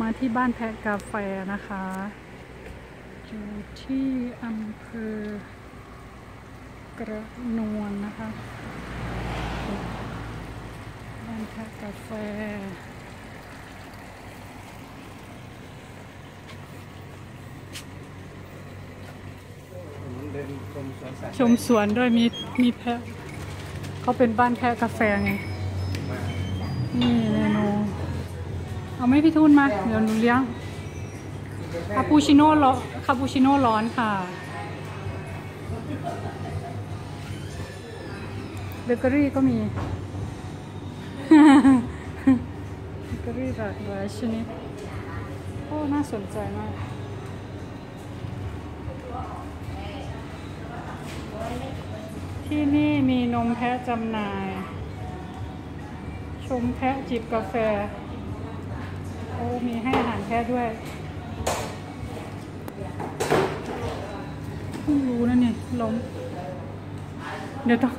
มาที่บ้านแพะกาแฟนะคะอยู่ที่อำเภอกระนวลนะคะบ้านแพะกาแฟเดินชมสวนสัตว์ชมสวนด้วยมีมีแพะเขาเป็นบ้านแพะกาแฟไงมานี่เมนู เอาไหม่พี่ทุนมา เดี๋ยวหนูเลี้ยงคาปูชิโน่ร้อนคาปูชิโน่ร้อนค่ะ เบเกอรี่ก็มีเบเกอรี่หลากหลายชนิดโอ้ น่าสนใจมากที่นี่มีนมแพะจำหน่าย ชมแพะจิบกาแฟโอ้ มีให้อาหารแพะด้วยเพิ่งรู้นะเนี่ยล้มเดี๋ยวต้อง